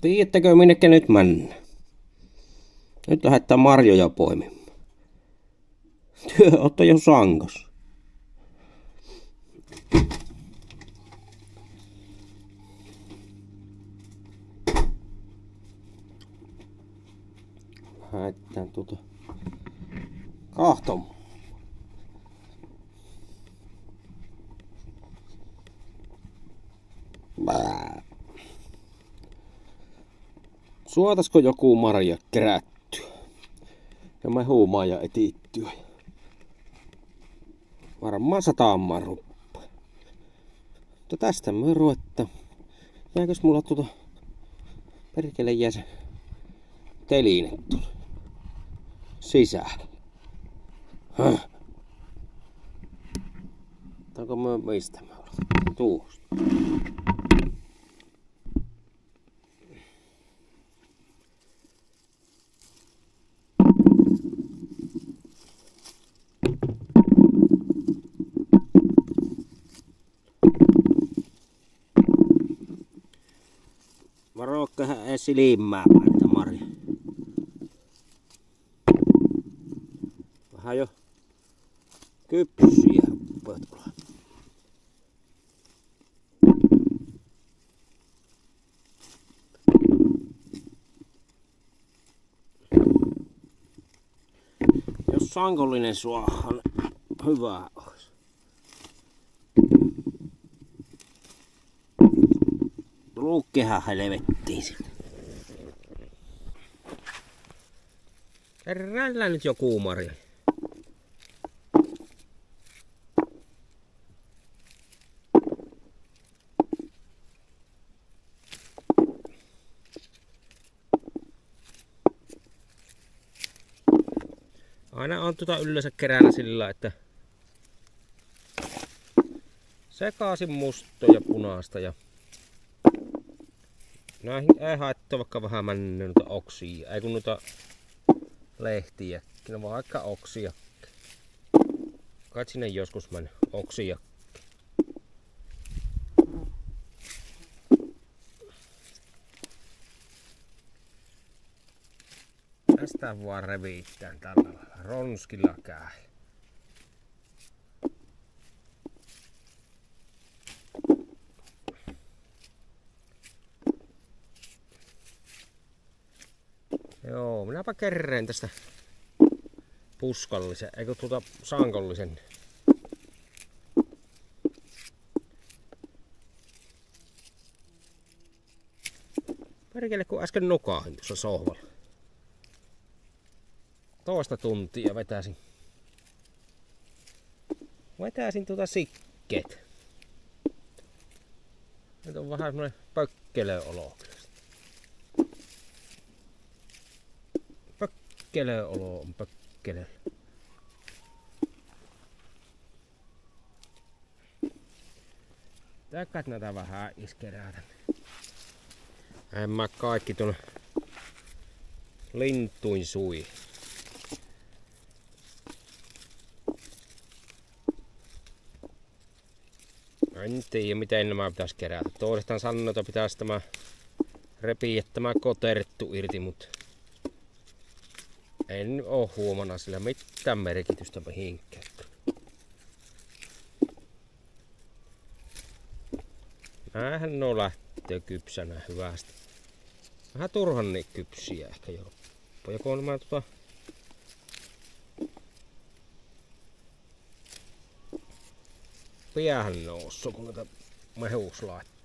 Tiedättekö minnekä nyt mennä? Nyt lähdetään marjoja poimimaan. Työ olette jo sangas. Lähdetään tuota kahtomaan. Suotasko joku marja kerättyä? Ja me huumaa ja etittyä. Varmaan sataan maruppa. Mutta tästä me ruetta. Jääkös mulla tuota perkele jää se teline tuonne sisään? Häh? Onko me mistä me ollaan? Silmää näitä marja. Vähän jo kypsiä potkulla. Jos sankollinen suohan hyvä olisi. Luukkehan helvettiin sinne. Kerralla nyt joku marja. Aina on tuota yleensä keräällä sillä että sekaisin musta ja punaista ja näihin ei haittaa vaikka vähän noita oksia, ei kun noita lehtiä, no vaikka oksia. Kai sinne joskus mennä oksia. Tästä vaan reviittää tällä. Ronskilla käy. Minäpä kerreen tästä puskallisen, eikö tuota sankollisen. Perkele kun äsken nukahin tuossa sohvalla. Toista tuntia vetäsin. Vetäsin tuota sikkeet. Nyt on vähän semmonen pökkelöolo kyllä. Pökkelöolo on pökkelö. Täkät näitä vähän iskerää. En mä kaikki tuonne lintuin sui. En tiedä miten nämä pitäisi kerätä. Toisestaan sanoo, että pitäisi tämä repiä tämä koterttu irti, mutta en oo huomannut sillä mitään merkitystä mihinkään. Näähän no lähtee kypsänä hyvästi. Vähän turhan niin kypsiä ehkä jo. Joko on mä tota päähän noussut, kun näitä mehus laittaa.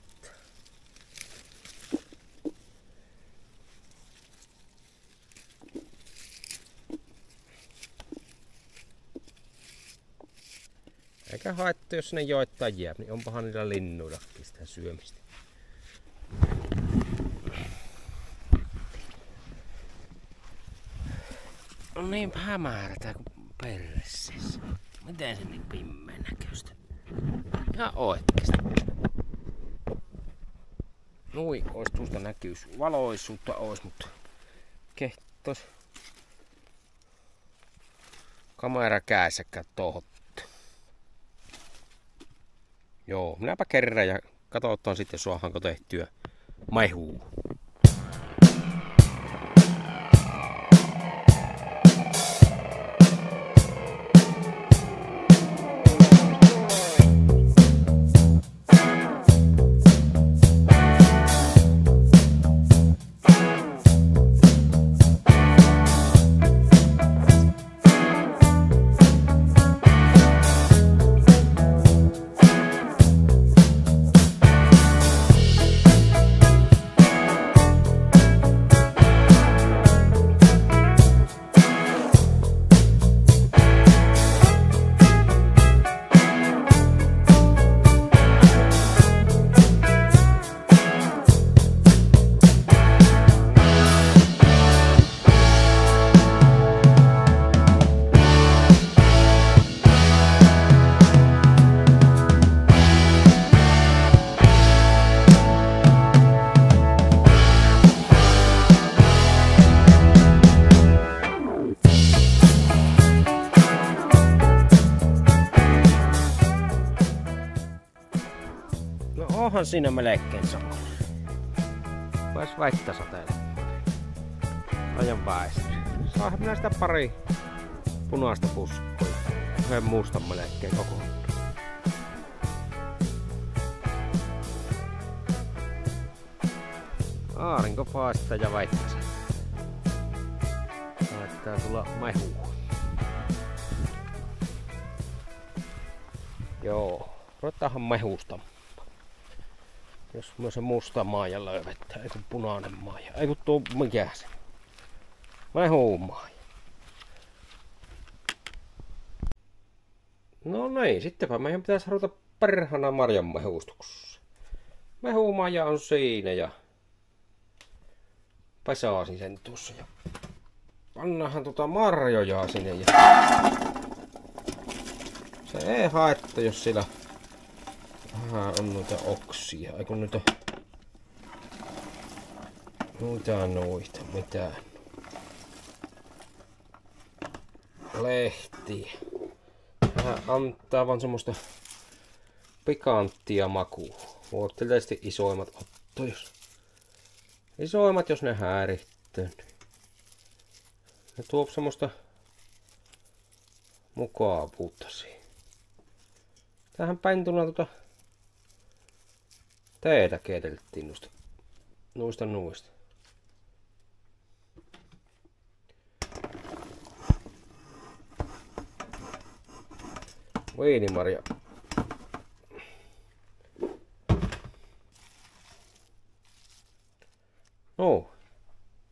Eikä haittaa, jos ne joittaa jää, niin onpahan niillä linnuillakin sitä syömistä. On niin hämärää kuin persissä. Miten se niin pimeän näköistä? Ihan oikeesti. Nui ois tuosta näkyys. Valoisuutta ois, mutta kehtos kamera käessäkään tohot. Joo, minäpä kerran ja katsotaan sitten suohanko tehtyä mehuu. Onhan siinä melkein sama. Vois väittää sateella. Ajan väistä. Saahan minä sitä pari punaista puskua. Yhden mustan melkein koko. Aarinko paistaa ja väittää. Saattaa tulla mehua. Joo, ruvetaanhan mehusta. Jos myös se musta maaja löydetään, ei kun punainen maaja. Ei kun tuo mikä se. maaja. No niin, sittenpä meidän pitäisi ruveta perhana marjan mehustuksessa. Mehumaaja on siinä ja pesaasin sen tuossa ja pannahan tota marjoja sinne ja se ei haittaa jos siellä vähän on noita oksia, ei kun noita mitä noita, mitä lehtiä. Vähän antaa vaan semmoista pikanttia makua. Voitte tietysti isoimmat ottaa, jos isoimmat, jos ne häirittää. Ne tuo semmoista mukavuutta siihen. Tähän päin tullaan tuota teetä keiteltiin noista, noista nuista. Viinimarja. No,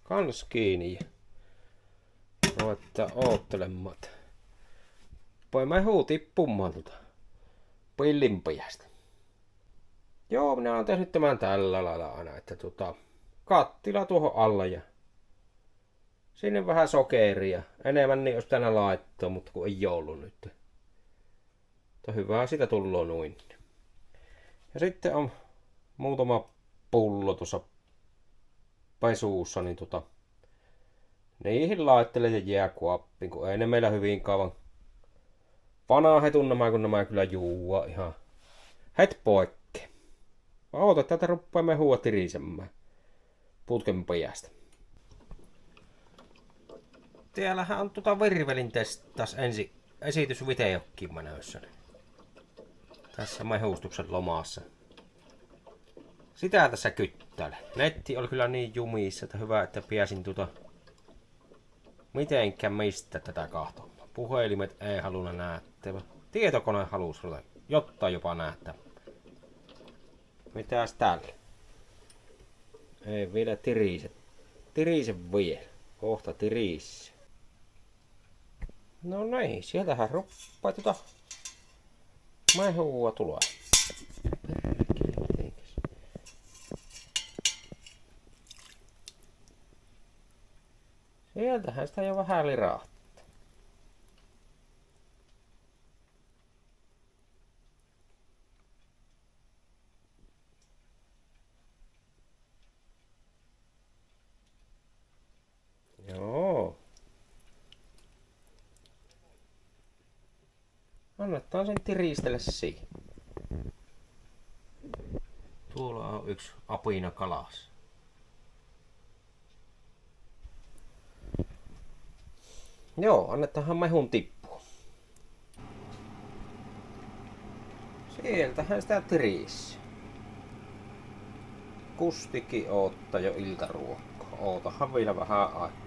kans kiinni. No, että oottelemat. Voi mä huu tippumaan tuota pillinpajasta. Joo, minä olen tehnyt tämän tällä lailla aina, että tota, kattila tuohon alla ja sinne vähän sokeria. Enemmän niin olisi tänä laittaa, mutta kun ei ollut nyt. Mutta hyvää sitä tullut noin. Ja sitten on muutama pullo tuossa pesuussa, niin tota, niihin laittelee jääkuoppiin, kun ei ne meillä hyvin kauan vanaa nämä, kun nämä kyllä juua ihan het poikke. Mä ootan, että tätä ruppaa mehua tirisemään putken pajasta. Täällähän on tuota virvelin testas ensi esitysvideokkin menössä. Tässä mehustuksen lomassa. Sitä tässä kyttäile. Netti oli kyllä niin jumissa, että hyvä, että pääsin tuota mitenkään mistä tätä kahtoa. Puhelimet ei halunna näyttää. Tietokone halusi jotta jopa näyttää. Mitäs täällä? Ei vielä tirise. Tirise vielä. Kohta tirise. No niin, sieltähän ruppaa tota mehua tulee. Sieltähän sitä jo vähän lirahtaa. Annetaan sen tiristellä siihen. Tuolla on yksi apina kalas. Joo, annetaan mehun tippua. Sieltähän sitä tirissä. Kustikin oottaa jo iltaruokkaa. Ootahan vielä vähän aikaa.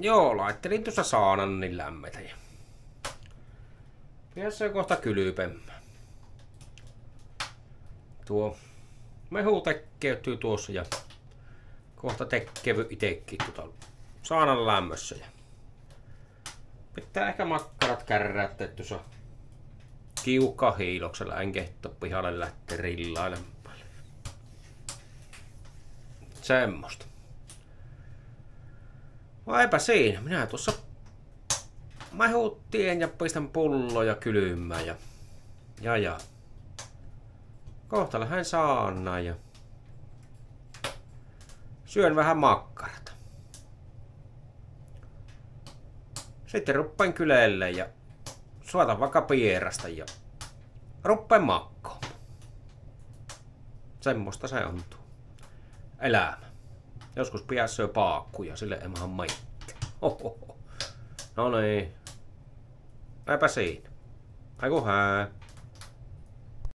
Joo, laittelin tuossa saanan niin lämmetä. Pian se kohta kylpemään. Tuo mehu tekkeytyy tuossa ja kohta tekkevy itekin tuota saanan lämmössä. Ja pitää ehkä makkarat kärräyttää tuossa kiukka hiiloksella, en kehto pihalle lähteä rillailemaan. Semmosta. No eipä siinä. Minä tuossa mahuttien ja pistän pulloja kylmään ja... Ja ja. Kohta lähden saannaan ja... Syön vähän makkarat. Sitten ruppeen kylälle ja suota vaikka pierasta ja ruppeen makkoon. Semmoista se on tuo elämä. Joskus pian syö paakkuja, sille emahan maitte. No niin. Eipä siinä. Aiku hää.